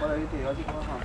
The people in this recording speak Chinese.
过来给你 are 哈